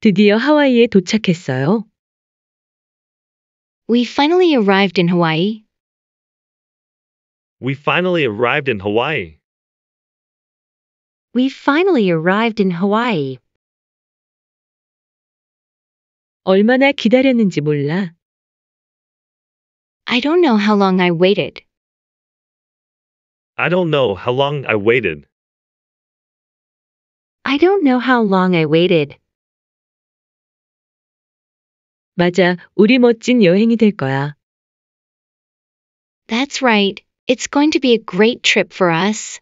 드디어 하와이에 도착했어요. We finally arrived in Hawaii. We finally arrived in Hawaii. We finally arrived in Hawaii. 얼마나 기다렸는지 몰라. I don't know how long I waited. I don't know how long I waited. I don't know how long I waited. 맞아, 우리 멋진 여행이 될 거야. That's right. It's going to be a great trip for us.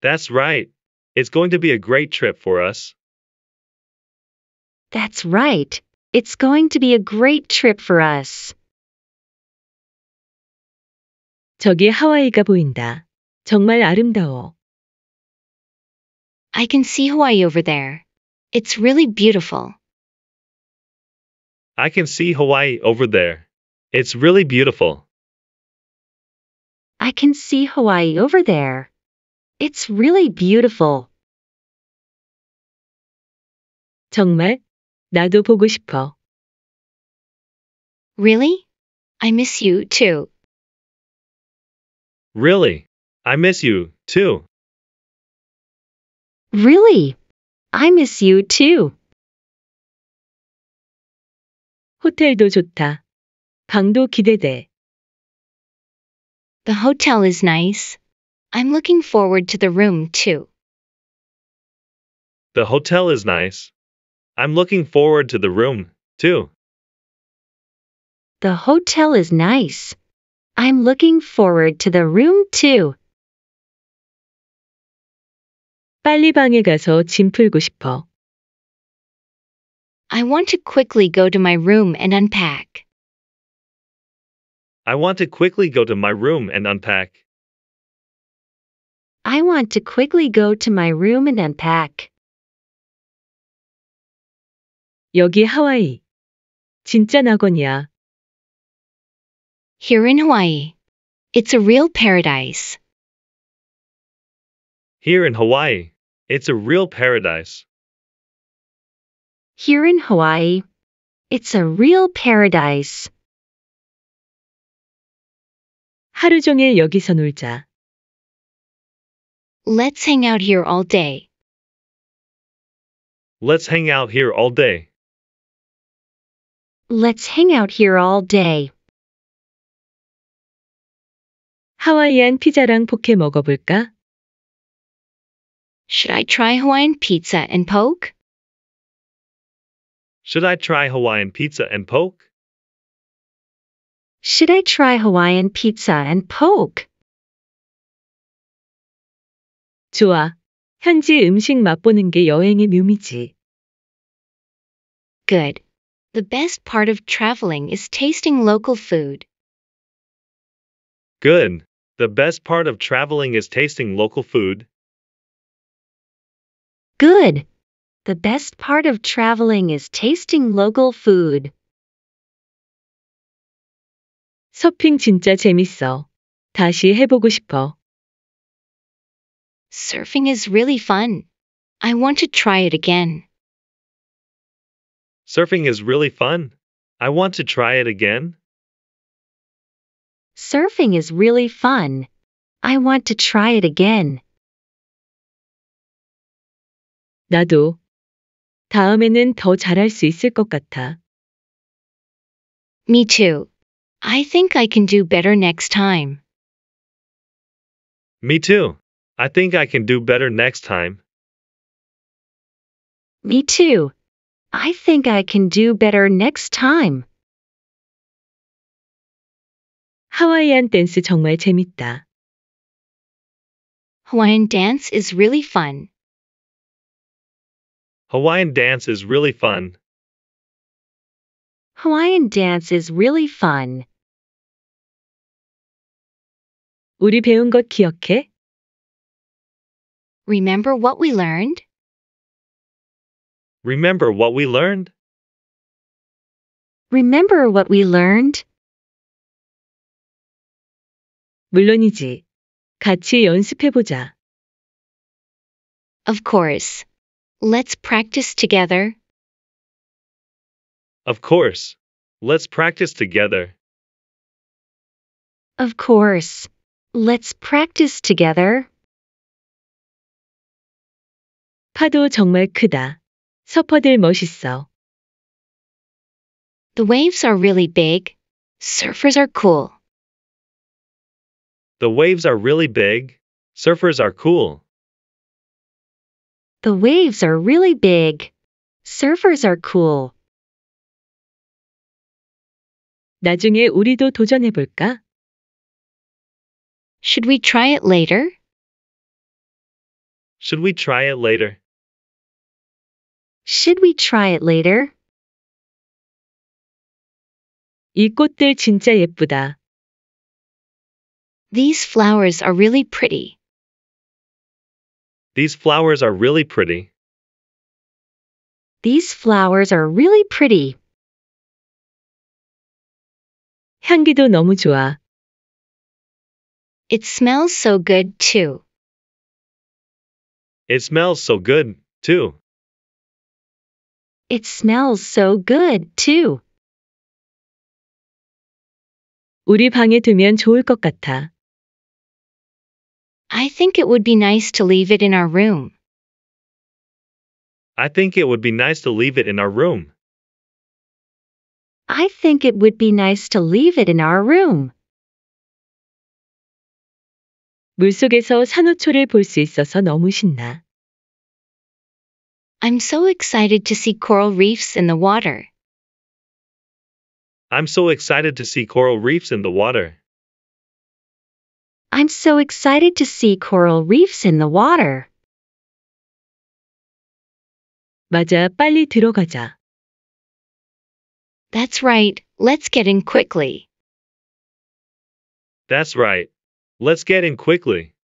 That's right. It's going to be a great trip for us. That's right. It's going to be a great trip for us. 저기 하와이가 보인다. 정말 아름다워. I can see Hawaii over there. It's really beautiful. I can see Hawaii over there. It's really beautiful. I can see Hawaii over there. It's really beautiful. 정말? 나도 보고 싶어. Really? I miss you too. Really? I miss you, too. Really? I miss you too. 호텔도 좋다. 방도 기대돼. The hotel is nice. I'm looking forward to the room too. The hotel is nice. I'm looking forward to the room, too. The hotel is nice. I'm looking forward to the room too. 빨리 방에 가서 짐 풀고 싶어. I want to quickly go to my room and unpack. I want to quickly go to my room and unpack. I want to quickly go to my room and unpack. 여기 하와이. 진짜 낙원이야. Here in Hawaii. It's a real paradise. Here in Hawaii, it's a real paradise. Here in Hawaii. It's a real paradise. 하루 종일 여기서 놀자. Let's hang out here all day. Let's hang out here all day. Let's hang out here all day. 하와이안 피자랑 포케 먹어볼까? Should I try Hawaiian pizza and poke? Should I try Hawaiian pizza and poke? Should I try Hawaiian pizza and poke? 좋아. 현지 음식 맛보는 게 여행의 묘미지. Good. The best part of traveling is tasting local food. Good. The best part of traveling is tasting local food. Good. The best part of traveling is tasting local food. 서핑 진짜 재밌어. 다시 해보고 싶어. Surfing is really fun. I want to try it again. Surfing is really fun. I want to try it again. Surfing is really fun. I want to try it again. 나도. 다음에는 더 잘할 수 있을 것 같아. Me too. I think I can do better next time. Me too. I think I can do better next time. Me too. I think I can do better next time. 하와이안 댄스 정말 재밌다. Hawaiian dance is really fun. Hawaiian dance is really fun. Hawaiian dance is really fun. 우리 배운 것 기억해? Remember what we learned? Remember what we learned? Remember what we learned? 물론이지. 같이 연습해보자. Of course. Let's practice together. Of course. Let's practice together. Of course. Let's practice together. 파도 정말 크다. 서퍼들 멋있어. The waves are really big. Surfers are cool. The waves are really big. Surfers are cool. The waves are really big. Surfers are cool. 나중에 우리도 도전해볼까? Should we try it later? Should we try it later? Should we try it later? 이 꽃들 진짜 예쁘다. These flowers are really pretty. These flowers are really pretty. These flowers are really pretty. 향기도 너무 좋아. It smells so good too. It smells so good, too. It smells so good too. 우리 방에 두면 좋을 것 같아. I think it would be nice to leave it in our room. I think it would be nice to leave it in our room. I think it would be nice to leave it in our room. 물속에서 산호초를 볼 수 있어서 너무 신나. I'm so excited to see coral reefs in the water. I'm so excited to see coral reefs in the water. I'm so excited to see coral reefs in the water. 맞아, 빨리 들어가자. That's right, let's get in quickly. That's right. Let's get in quickly.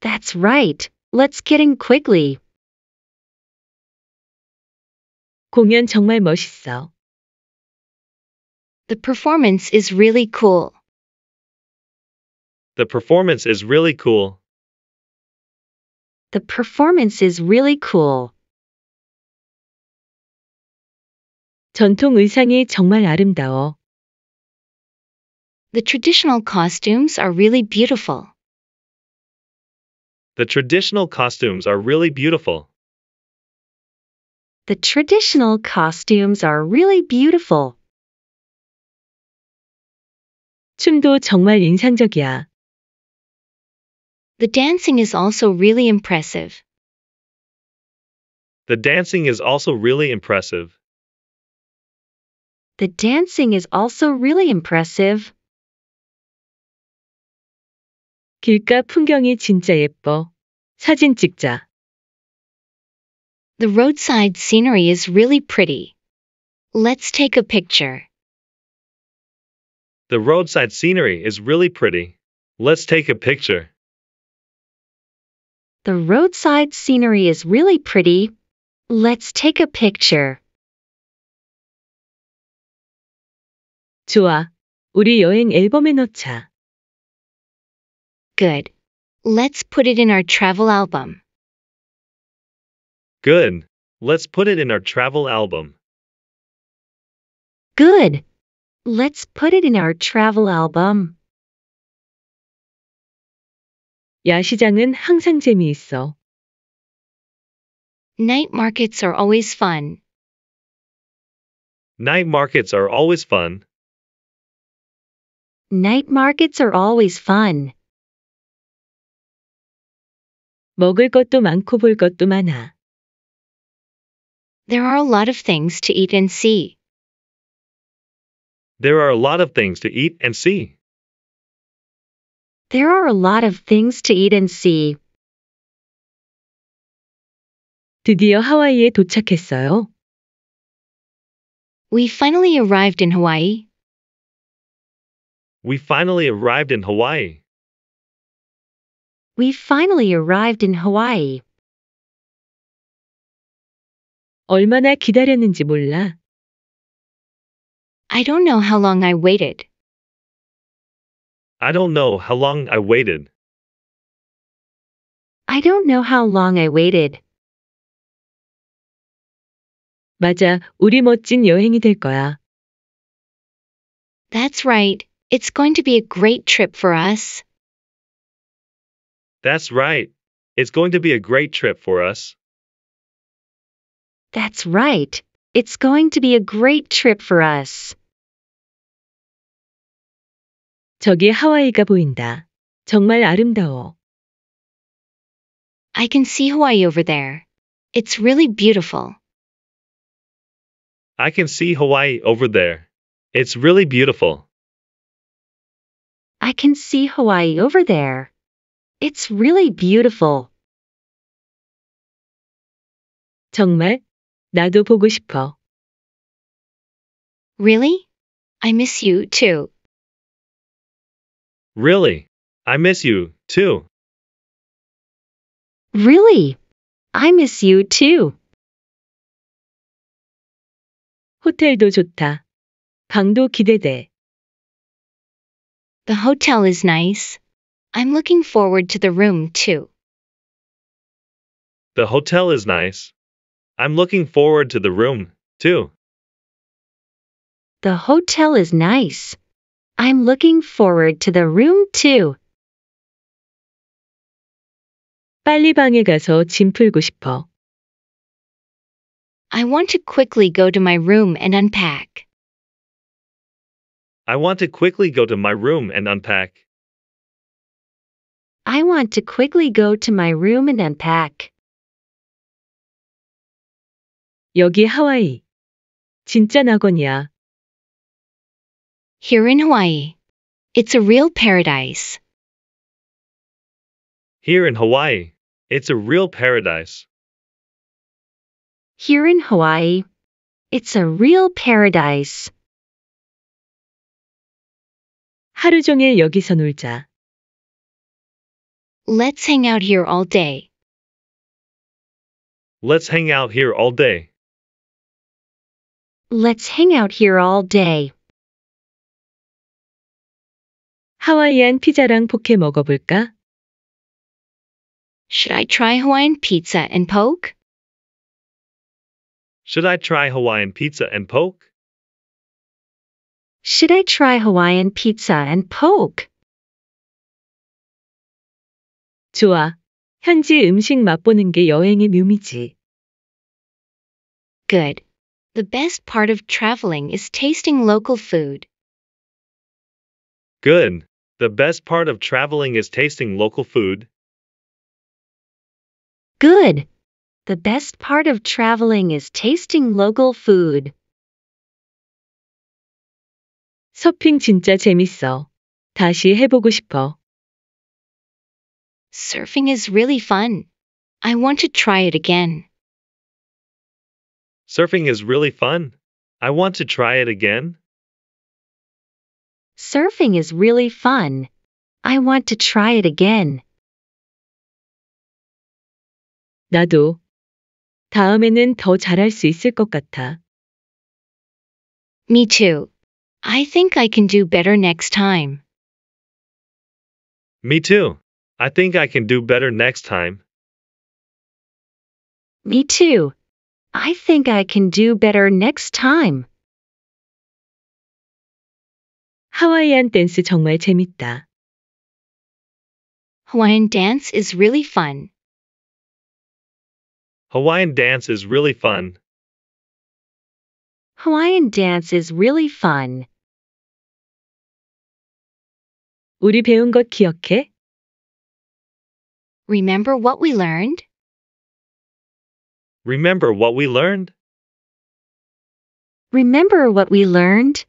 That's right, let's get in quickly. 공연 정말 멋있어. The performance is really cool. The performance is really cool. The performance is really cool. 전통 의상이 정말 아름다워. The traditional costumes are really beautiful. The traditional costumes are really beautiful. The traditional costumes are really beautiful. 춤도 정말 인상적이야. The dancing is also really impressive. The dancing is also really impressive. The dancing is also really impressive. 길가 풍경이 진짜 예뻐. 사진 찍자. The roadside scenery is really pretty. Let's take a picture. The roadside scenery is really pretty. Let's take a picture. The roadside scenery is really pretty. Let's take a picture. 좋아. 우리 여행 앨범에 넣자. Good. Let's put it in our travel album. Good. Let's put it in our travel album. Good. Let's put it in our travel album. 야시장은 항상 재미있어. Night markets are always fun. Night markets are always fun. Night markets are always fun. 먹을 것도 많고 볼 것도 많아. There are a lot of things to eat and see. There are a lot of things to eat and see. There are a lot of things to eat and see. 드디어 하와이에 도착했어요. We finally arrived in Hawaii. We finally arrived in Hawaii. We finally arrived in Hawaii. 얼마나 기다렸는지 몰라. I don't know how long I waited. I don't know how long I waited. I don't know how long I waited. 맞아, 우리 멋진 여행이 될 거야. That's right. It's going to be a great trip for us. That's right. It's going to be a great trip for us. That's right. It's going to be a great trip for us. 저기 하와이가 보인다. 정말 아름다워. I can see Hawaii over there. It's really beautiful. I can see Hawaii over there. It's really beautiful. I can see Hawaii over there. It's really beautiful. 정말? 나도 보고 싶어. Really? I miss you too. Really? I miss you, too. Really? I miss you too. 호텔도 좋다. 방도 기대돼. The hotel is nice. I'm looking forward to the room too. The hotel is nice. I'm looking forward to the room, too. The hotel is nice. I'm looking forward to the room too. 빨리 방에 가서 짐 풀고 싶어. I want to quickly go to my room and unpack. I want to quickly go to my room and unpack. I want to quickly go to my room and unpack. 여기 하와이. 진짜 낙원이야. Here in Hawaii. It's a real paradise. Here in Hawaii, it's a real paradise. Here in Hawaii. It's a real paradise. 하루 종일 여기서 놀자. Let's hang out here all day. Let's hang out here all day. Let's hang out here all day. 하와이안 피자랑 포케 먹어볼까? Should I try Hawaiian pizza and poke? Should I try Hawaiian pizza and poke? Should I try Hawaiian pizza and poke? 좋아. 현지 음식 맛보는 게 여행의 묘미지. Good. The best part of traveling is tasting local food. Good. The best part of traveling is tasting local food. Good. The best part of traveling is tasting local food. 서핑 진짜 재밌어. 다시 해보고 싶어. Surfing is really fun. I want to try it again. Surfing is really fun. I want to try it again. Surfing is really fun. I want to try it again. 나도. 다음에는 더 잘할 수 있을 것 같아. Me too. I think I can do better next time. Me too. I think I can do better next time. Me too. I think I can do better next time. 하와이안 댄스 정말 재밌다. Hawaiian dance is really fun. Hawaiian dance is really fun. Hawaiian dance is really fun. 우리 배운 것 기억해? Remember what we learned? Remember what we learned? Remember what we learned?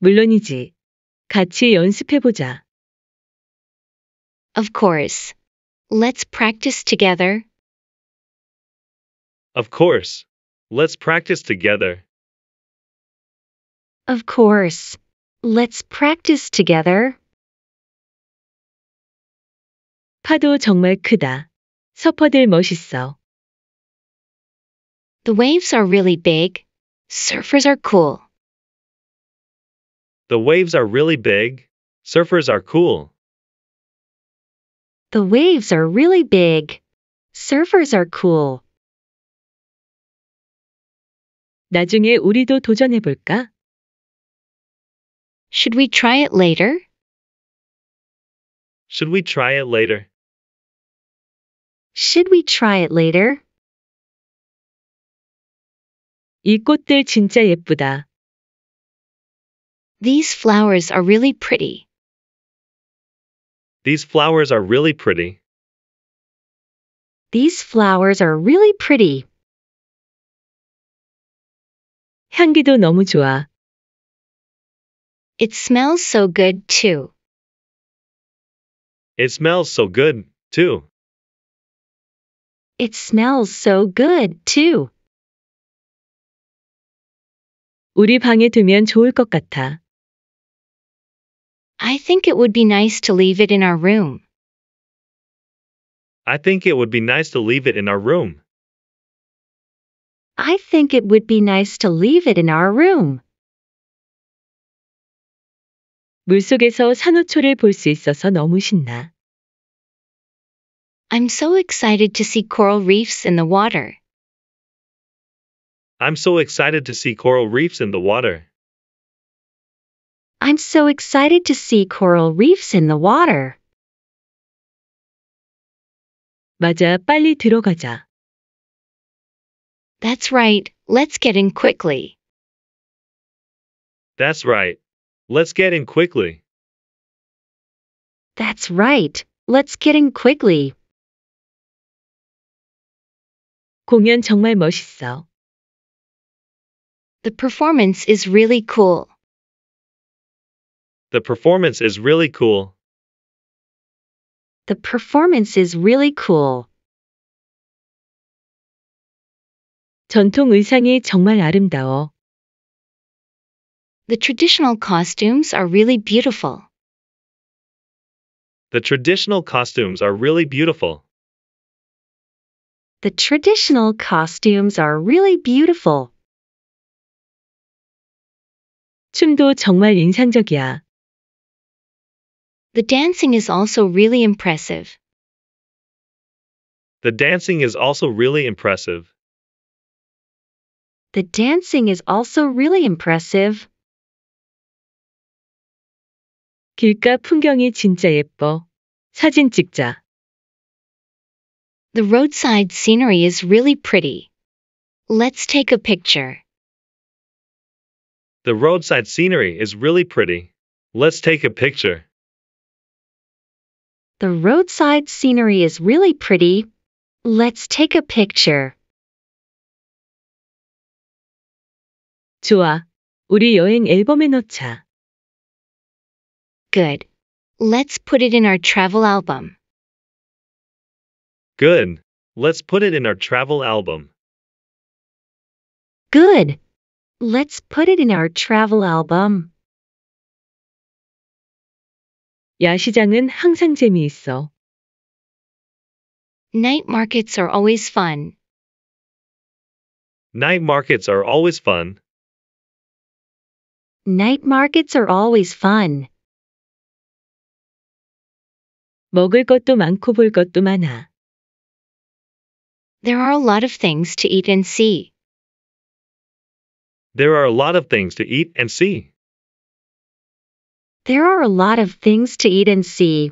물론이지. 같이 연습해보자. Of course. Let's practice together. Of course. Let's practice together. Of course. Let's practice together. 파도 정말 크다. 서퍼들 멋있어. The waves are really big. Surfers are cool. The waves are really big. Surfers are cool. The waves are really big. Surfers are cool. 나중에 우리도 도전해볼까? Should we try it later? Should we try it later? Should we try it later? 이 꽃들 진짜 예쁘다. These flowers are really pretty. These flowers are really pretty. These flowers are really pretty. 향기도 너무 좋아. It smells so good too. It smells so good, too. It smells so good too. 우리 방에 두면 좋을 것 같아. I think it would be nice to leave it in our room. I think it would be nice to leave it in our room. I think it would be nice to leave it in our room. 물속에서 산호초를 볼 수 있어서 너무 신나. I'm so excited to see coral reefs in the water. I'm so excited to see coral reefs in the water. I'm so excited to see coral reefs in the water. 맞아, 빨리 들어가자. That's right, let's get in quickly. That's right. Let's get in quickly. That's right, let's get in quickly. 공연 정말 멋있어. The performance is really cool. The performance is really cool. The performance is really cool. 전통 의상이 정말 아름다워. The traditional costumes are really beautiful. The traditional costumes are really beautiful. The traditional costumes are really beautiful. 춤도 정말 인상적이야. The dancing is also really impressive. The dancing is also really impressive. The dancing is also really impressive. 길가 풍경이 진짜 예뻐. 사진 찍자. The roadside scenery is really pretty. Let's take a picture. The roadside scenery is really pretty. Let's take a picture. The roadside scenery is really pretty. Let's take a picture. 좋아. 우리 여행 앨범에 넣자. Good. Let's put it in our travel album. Good. Let's put it in our travel album. Good. Let's put it in our travel album. 야시장은 항상 재미있어. Night markets are always fun. Night markets are always fun. Night markets are always fun. 먹을 것도 많고 볼 것도 많아. There are a lot of things to eat and see. There are a lot of things to eat and see. There are a lot of things to eat and see.